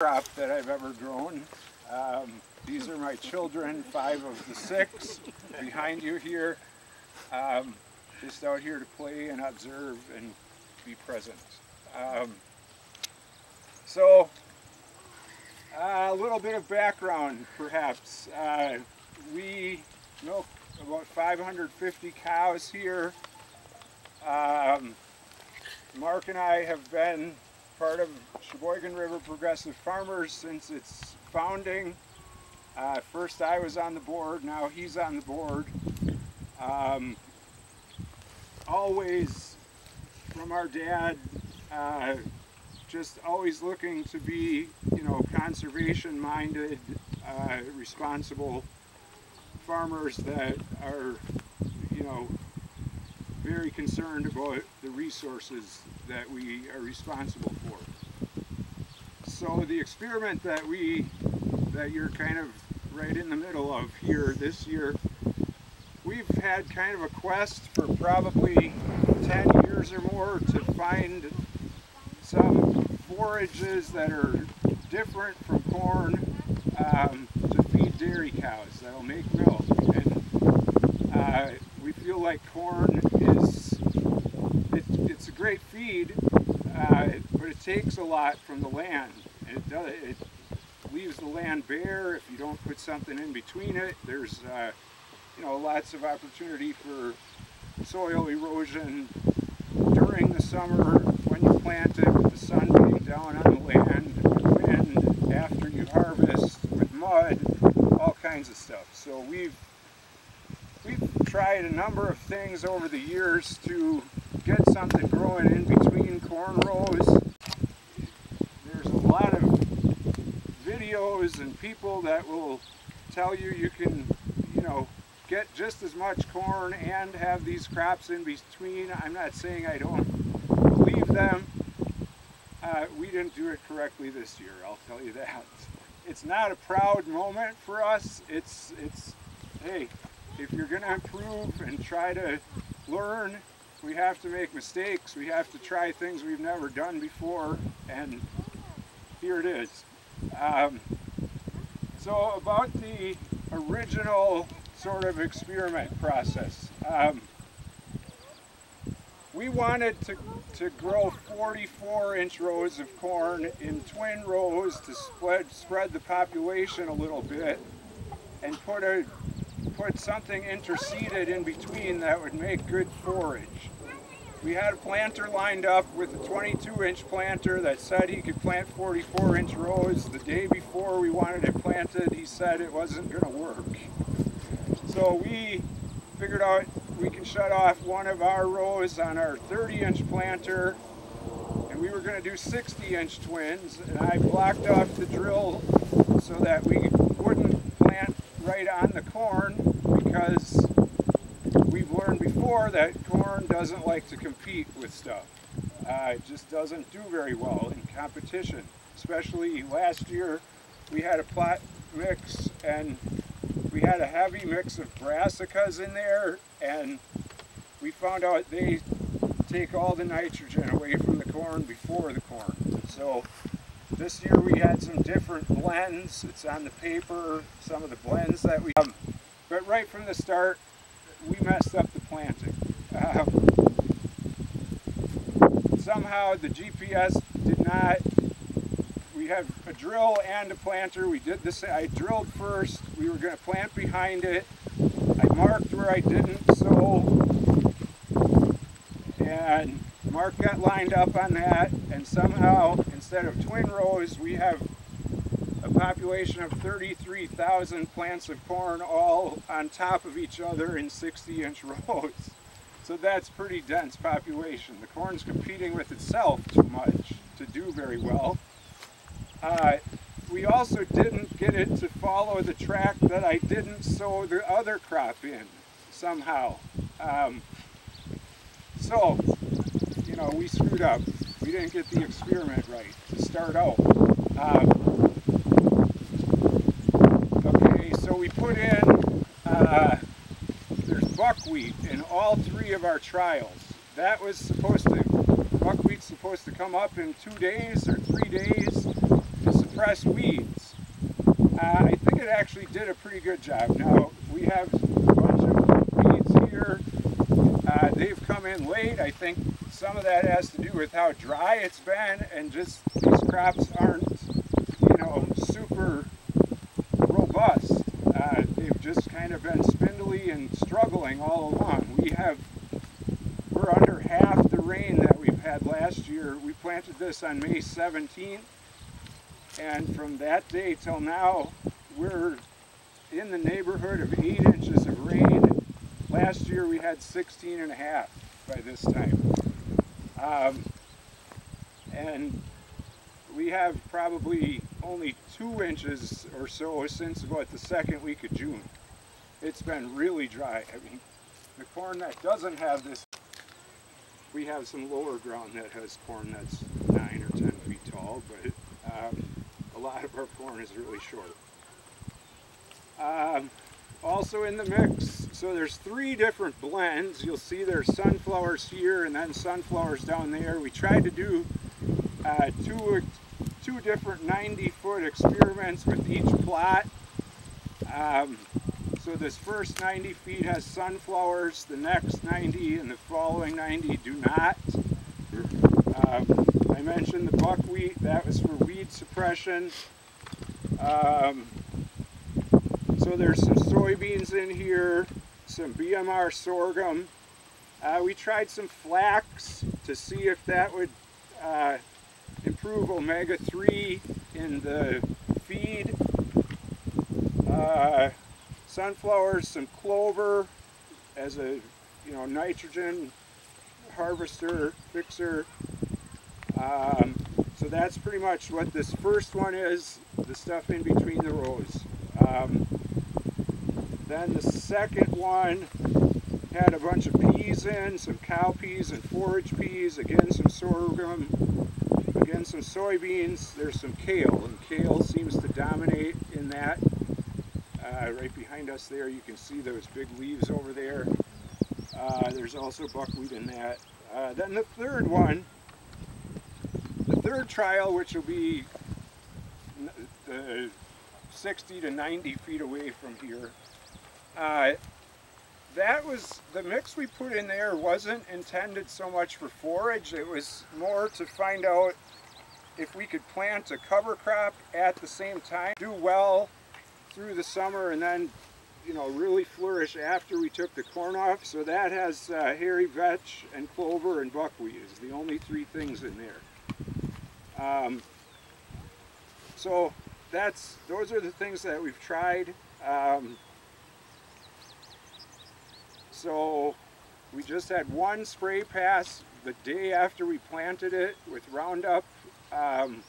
crop that I've ever grown. Um, these are my children, five of the six behind you here. Um, just out here to play and observe and be present. Um, so, uh, a little bit of background perhaps. Uh, we milk about 550 cows here. Um, Mark and I have been part of Sheboygan River Progressive Farmers since its founding. Uh, first I was on the board, now he's on the board. Um, always from our dad, uh, just always looking to be, you know, conservation minded, uh, responsible farmers that are, you know, very concerned about the resources that we are responsible for. So the experiment that we, that you're kind of right in the middle of here this year, we've had kind of a quest for probably 10 years or more to find some forages that are different from corn um, to feed dairy cows that'll make milk. And uh, we feel like corn is, it, it's a great feed, uh, but it takes a lot from the land. It, does, it leaves the land bare if you don't put something in between it. There's uh, you know, lots of opportunity for soil erosion during the summer when you plant it with the sun being down on the land, after you harvest, with mud, all kinds of stuff. So we've we've tried a number of things over the years to get something growing in between corn rows. There's a lot of videos and people that will tell you you can, you know, get just as much corn and have these crops in between. I'm not saying I don't believe them. Uh, we didn't do it correctly this year, I'll tell you that. It's not a proud moment for us. It's, it's hey, if you're going to improve and try to learn, we have to make mistakes. We have to try things we've never done before, and here it is. Um, so about the original sort of experiment process. Um, we wanted to, to grow 44 inch rows of corn in twin rows to spread, spread the population a little bit and put, a, put something interseeded in between that would make good forage. We had a planter lined up with a 22 inch planter that said he could plant 44 inch rows. The day before we wanted it planted, he said it wasn't going to work. So we figured out we can shut off one of our rows on our 30 inch planter and we were going to do 60 inch twins and I blocked off the drill so that we wouldn't plant right on the corn because we've learned before that corn doesn't like to compete with stuff. Uh, it just doesn't do very well in competition. Especially last year we had a plot mix and we had a heavy mix of brassicas in there and we found out they take all the nitrogen away from the corn before the corn. So this year we had some different blends. It's on the paper, some of the blends that we have. But right from the start, we messed up the planting. Um, somehow the GPS did not we have a drill and a planter. We did this, I drilled first. We were going to plant behind it. I marked where I didn't sow. And Mark got lined up on that. And somehow, instead of twin rows, we have a population of 33,000 plants of corn all on top of each other in 60 inch rows. So that's pretty dense population. The corn's competing with itself too much to do very well. Uh, we also didn't get it to follow the track that I didn't sow the other crop in somehow. Um, so, you know, we screwed up. We didn't get the experiment right to start out. Um, we put in, uh, there's buckwheat in all three of our trials. That was supposed to, buckwheat's supposed to come up in two days or three days to suppress weeds. Uh, I think it actually did a pretty good job. Now, we have a bunch of weeds here. Uh, they've come in late. I think some of that has to do with how dry it's been and just these crops aren't, you know, super robust. Just kind of been spindly and struggling all along. We have, we're under half the rain that we've had last year. We planted this on May 17th and from that day till now we're in the neighborhood of eight inches of rain. Last year we had 16 and a half by this time. Um, and we have probably only two inches or so since about the second week of June. It's been really dry. I mean, the corn that doesn't have this, we have some lower ground that has corn that's nine or 10 feet tall, but um, a lot of our corn is really short. Um, also in the mix, so there's three different blends. You'll see there's sunflowers here and then sunflowers down there. We tried to do uh, two, two different 90 foot experiments with each plot. Um, so this first 90 feet has sunflowers, the next 90 and the following 90 do not. Um, I mentioned the buckwheat, that was for weed suppression. Um, so there's some soybeans in here, some BMR sorghum. Uh, we tried some flax to see if that would uh, improve omega-3 in the feed. Uh, sunflowers, some clover as a you know nitrogen harvester, fixer. Um, so that's pretty much what this first one is, the stuff in between the rows. Um, then the second one had a bunch of peas in, some cowpeas and forage peas, again some sorghum, again some soybeans, there's some kale, and kale seems to dominate in that. Uh, right behind us there you can see those big leaves over there. Uh, there's also buckwheat in that. Uh, then the third one, the third trial, which will be the 60 to 90 feet away from here, uh, that was, the mix we put in there wasn't intended so much for forage, it was more to find out if we could plant a cover crop at the same time, do well through the summer and then you know really flourish after we took the corn off. So that has uh, hairy vetch and clover and buckwheat is the only three things in there. Um, so that's those are the things that we've tried. Um, so we just had one spray pass the day after we planted it with Roundup. Um,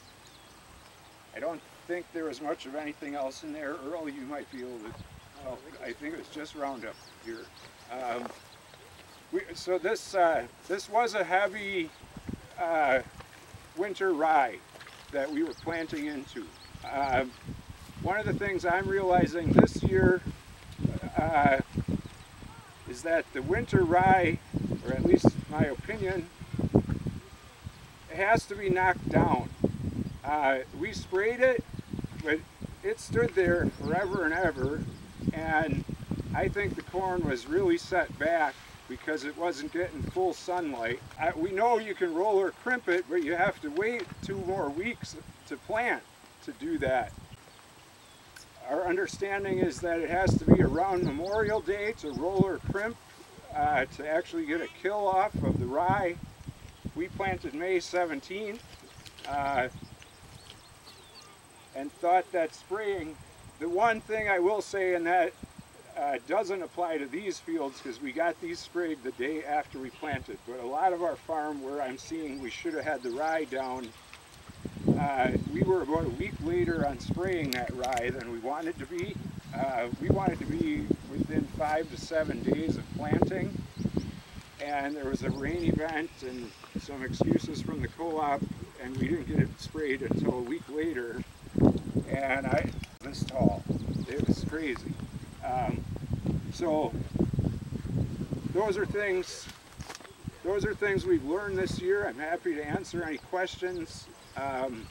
I don't think there was much of anything else in there. Earl, you might be able to, well, I think it was just Roundup here. Um, we, so this, uh, this was a heavy uh, winter rye that we were planting into. Um, one of the things I'm realizing this year uh, is that the winter rye, or at least my opinion, has to be knocked down. Uh, we sprayed it, but it stood there forever and ever, and I think the corn was really set back because it wasn't getting full sunlight. I, we know you can roll or crimp it, but you have to wait two more weeks to plant to do that. Our understanding is that it has to be around Memorial Day to roll or crimp uh, to actually get a kill off of the rye. We planted May 17th uh, and thought that spraying, the one thing I will say in that uh, doesn't apply to these fields because we got these sprayed the day after we planted, but a lot of our farm where I'm seeing we should have had the rye down uh, we were about a week later on spraying that rye than we wanted to be. Uh, we wanted to be within five to seven days of planting. And there was a rain event and some excuses from the co-op and we didn't get it sprayed until a week later and I this tall. It was crazy. Um, so those are things those are things we've learned this year. I'm happy to answer any questions. Um,